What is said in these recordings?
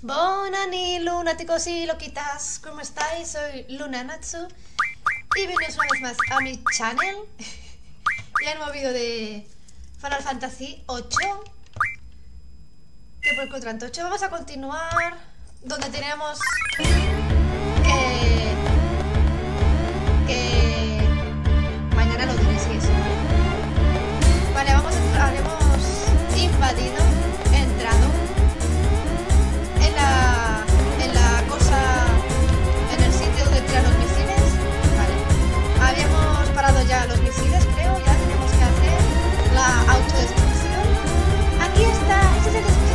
Bonani, lunáticos y loquitas, ¿cómo estáis? Soy Luna Natsu y bienvenidos una vez más a mi channel y al nuevo vídeo de Final Fantasy 8 que por contra 8 vamos a continuar donde tenemos que, que mañana lo tenéis eso vale, vamos a, a Aquí está, ese es el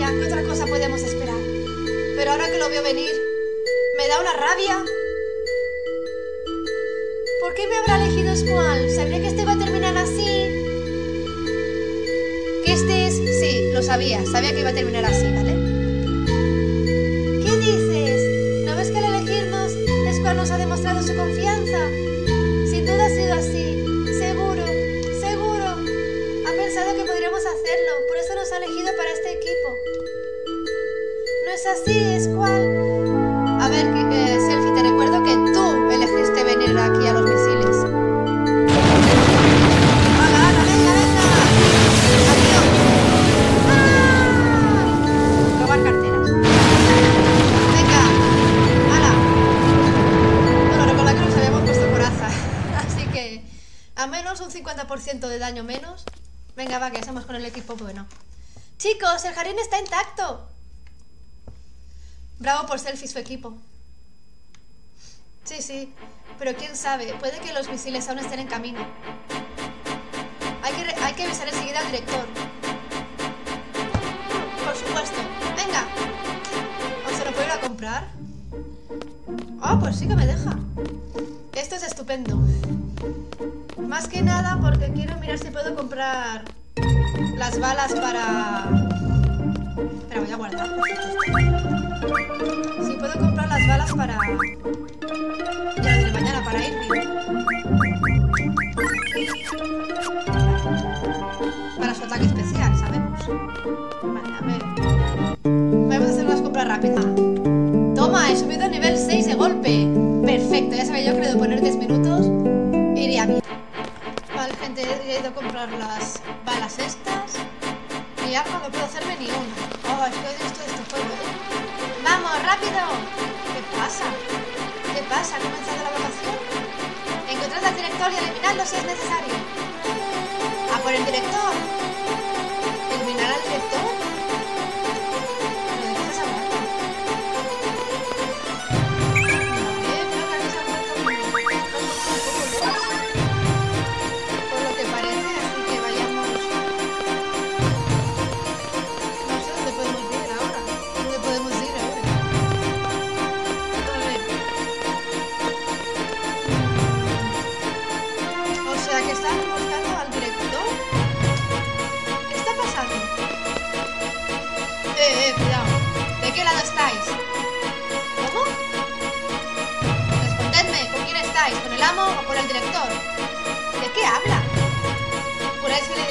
batalla, ¿qué otra cosa podemos esperar? Pero ahora que lo veo venir, me da una rabia. ¿Por qué me habrá elegido Squall? ¿Sabría que este va a terminar así? Que este es... Sí, lo sabía. Sabía que iba a terminar así, ¿vale? ¿Qué dices? ¿No ves que al elegirnos Squall nos ha demostrado su confianza? Sin duda ha sido así. Seguro, seguro. Ha pensado que podríamos hacerlo. Por eso nos ha elegido para este equipo. ¿No es así, Squall? A ver, Selfie, te recuerdo que tú elegiste venir aquí a los misiles. ¡Hala, hala, venga, venga! ¡Adiós! ¡Ah! Carteras. Venga, hala. Bueno, recordad que nos habíamos puesto coraza. Así que, a menos un 50% de daño menos. Venga, va, que estamos con el equipo bueno. Chicos, el jardín está intacto. Bravo por Selfie su equipo. Sí, sí, pero quién sabe, puede que los misiles aún estén en camino. Hay que, hay que avisar enseguida al director. Por supuesto. Venga. ¿O se lo puedo ir a comprar? Ah, pues sí que me deja. Esto es estupendo. Más que nada porque quiero mirar si puedo comprar las balas para... Espera, voy a guardar. Si puedo comprar las balas para... Ya mañana para Irving. Para su ataque especial, sabemos. Vale, a ver. Vamos a hacer unas compras rápidas. Toma, he subido a nivel 6 de golpe. Perfecto, ya sabía yo que poner 10 minutos. Iría bien. Vale, gente, he ido a comprar las balas estas. Y arma no puedo hacerme ni una. Oh, es ¡Vamos, rápido! ¿Qué pasa? ¿Qué pasa? ¿Ha comenzado la votación? Encontrad al director y eliminadlo si es necesario. ¿A por el director?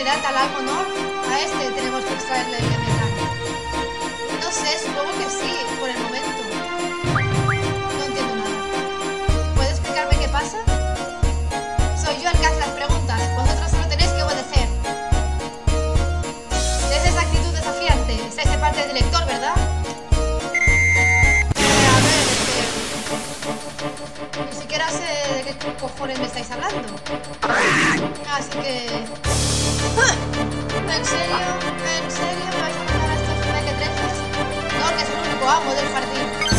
¿Juráis fidelidad al almo honor? A este tenemos que extraerle el metal. No sé, supongo que sí, por el momento. No entiendo nada. ¿Puede explicarme qué pasa? Soy yo el que hace las preguntas. Vosotros solo tenéis que obedecer. Es esa actitud desafiante. Estáis de parte del director, ¿verdad? Ni siquiera sé de qué cojones me estáis hablando. Así que... ¿En serio? ¿En serio me vais a mandar a estos mequetrefes? No, que es el único amo del jardín.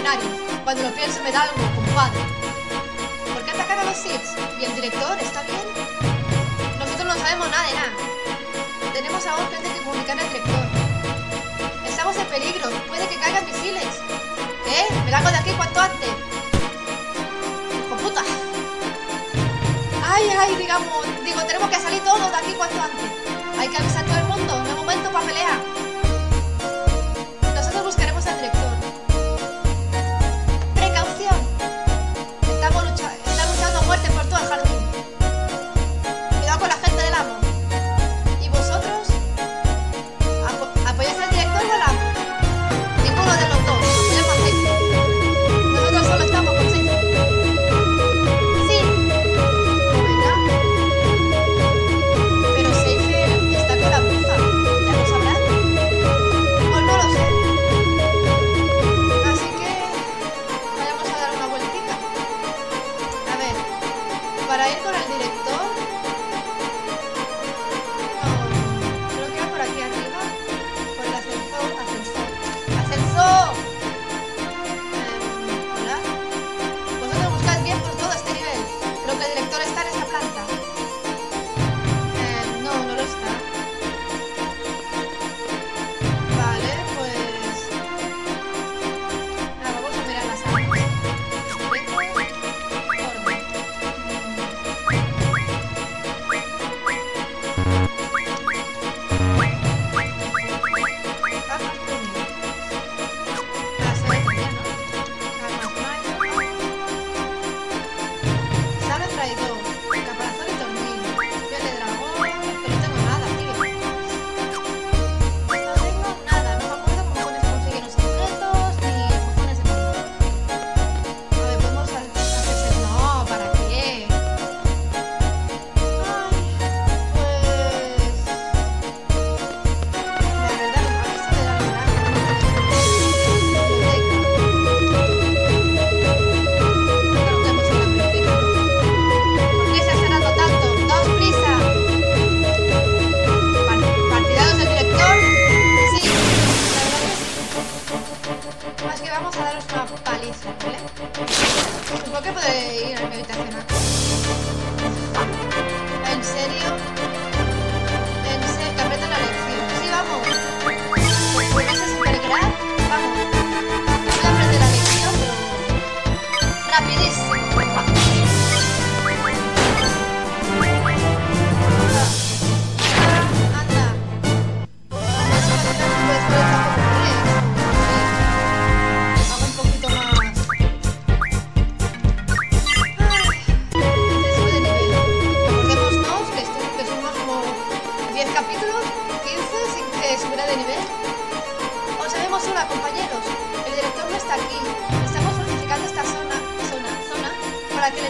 extraordinario. Cuando lo pienso me da algo, compadre. ¿Por qué atacar a los Six? ¿Y el director? ¿Está bien? Nosotros no sabemos nada de nada. Tenemos ahora pendiente que comunicar al director. Estamos en peligro. Puede que caigan misiles. ¿Eh? Me largo de aquí cuanto antes. ¡Hijo puta! Ay, ay, digamos, digo, tenemos que salir todos de aquí cuanto antes. Hay que avisar a todo el mundo. No momento para pelear.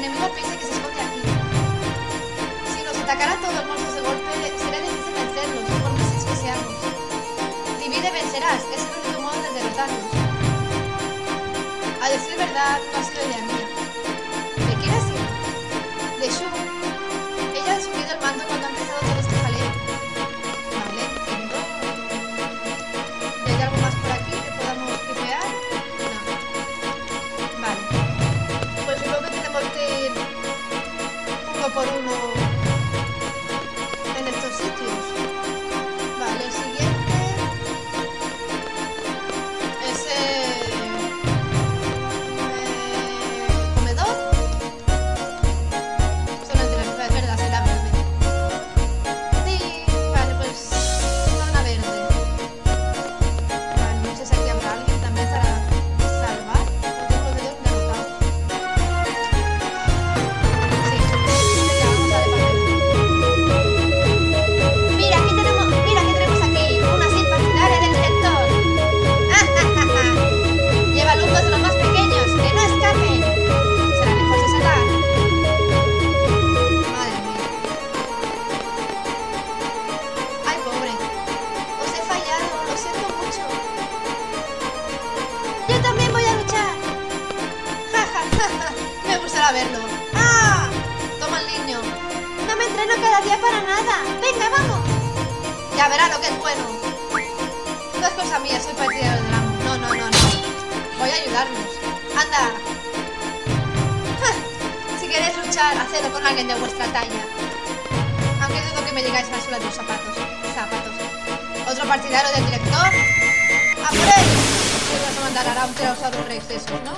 enemigo piense que se esconde aquí. Si nos atacara todos nosotros de golpe, será difícil vencerlos, por más asfixiarnos. Divide vencerás, es el único modo de derrotarlos. A decir verdad, no ha sido de a mí. España. Aunque dudo que me llegáis a la suela de los zapatos. Zapatos. Otro partidario del director. ¡A por él! Vas a mandar a un Tyrannosaurus Rex de esos, ¿no?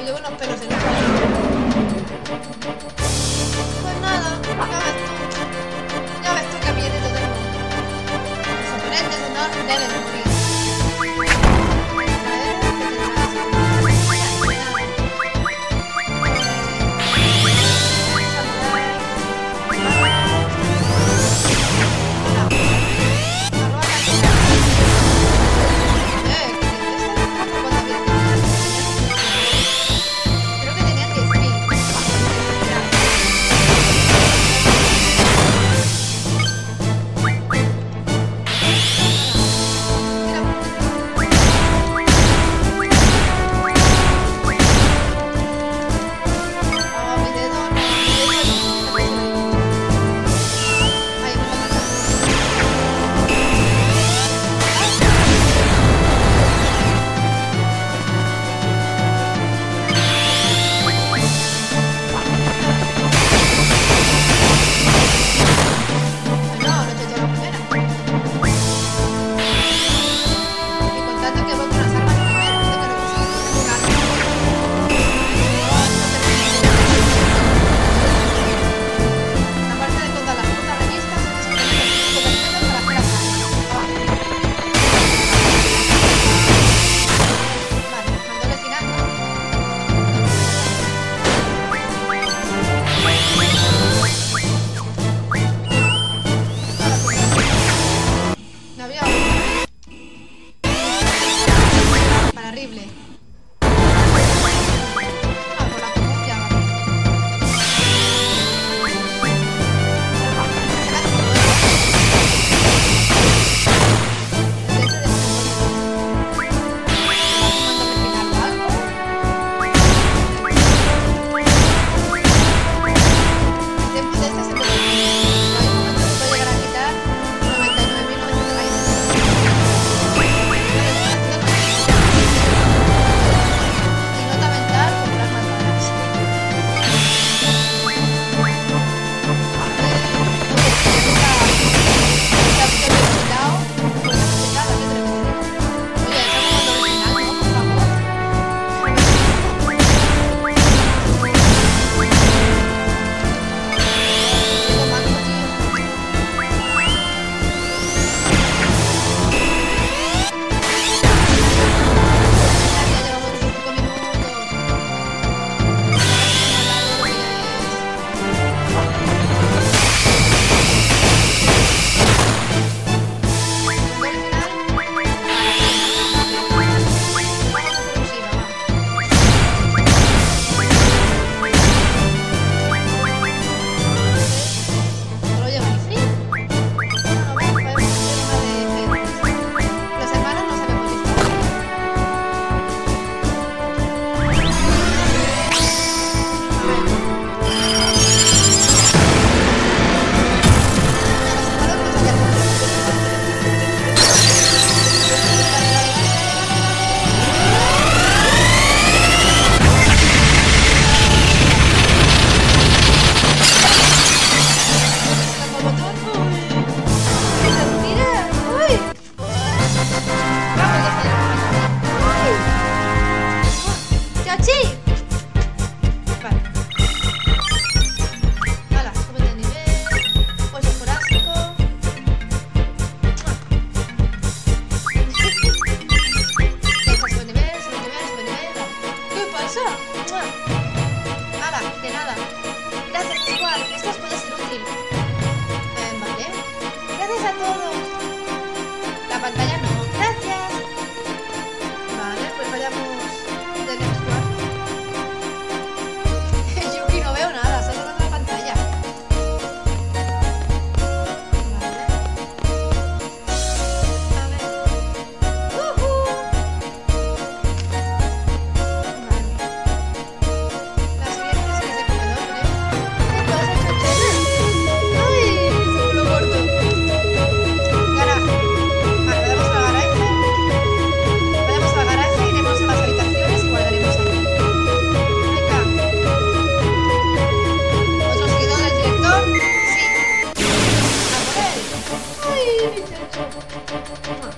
Y llevo unos pelos de luz. Pues nada, ya ves tú. Ya ves tú que viene todo el mundo. Sorprendente, honor, debe morir. Woo!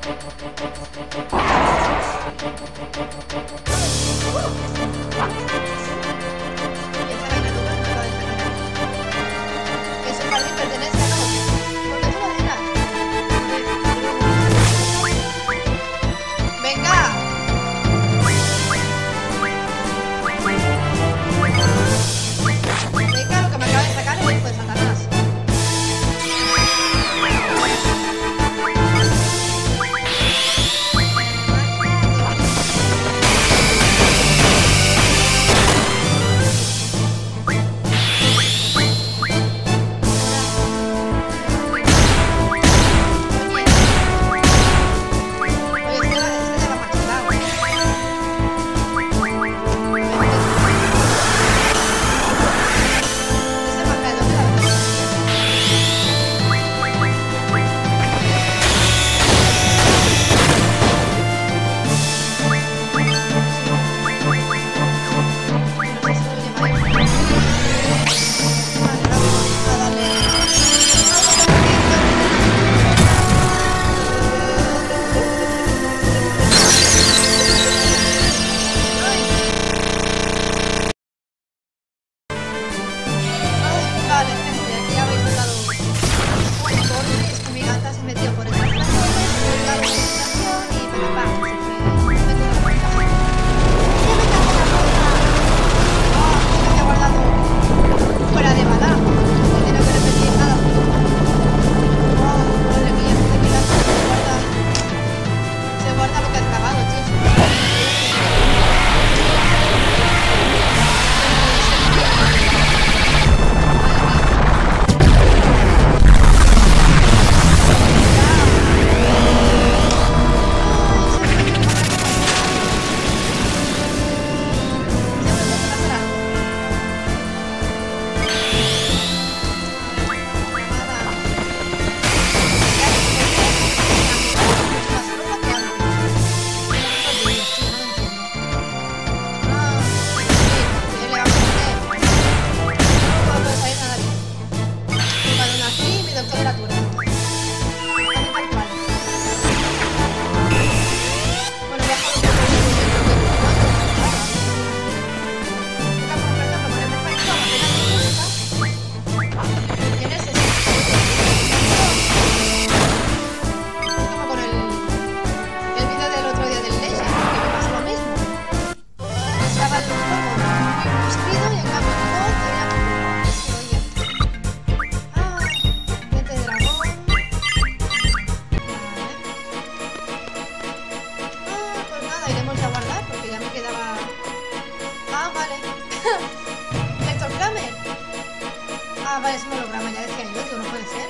va a aparecer un holograma, ya decía yo, que no puede ser.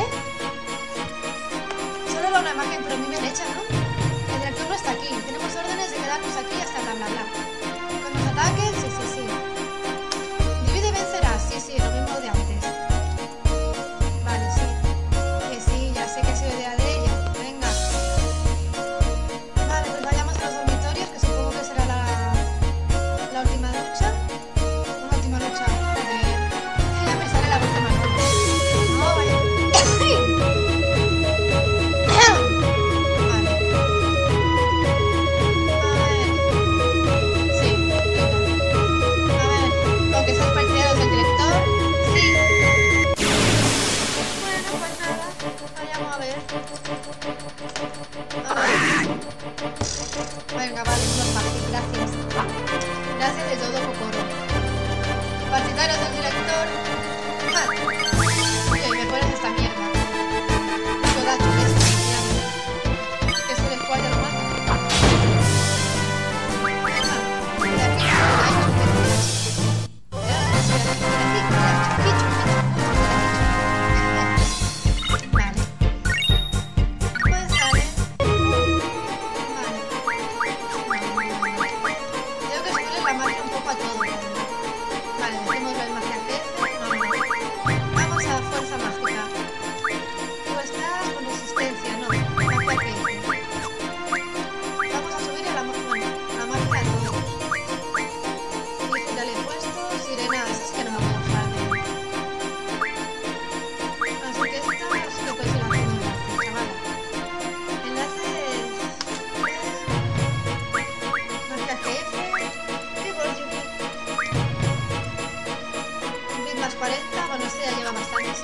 ¿Eh? Solo una imagen, pero muy bien hecha, ¿no? El director no está aquí, tenemos órdenes de quedarnos aquí hasta bla bla bla.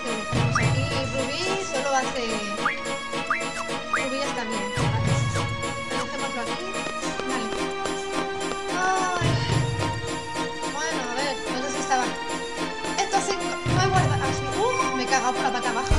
tenemos aquí. Y Ruby solo hace rubillas también. Vale. Dejémoslo aquí. Vale. Bueno, a ver, no sé si estaba. Esto se... No he guardado. Ah, sí. Me he cagado por la pata abajo.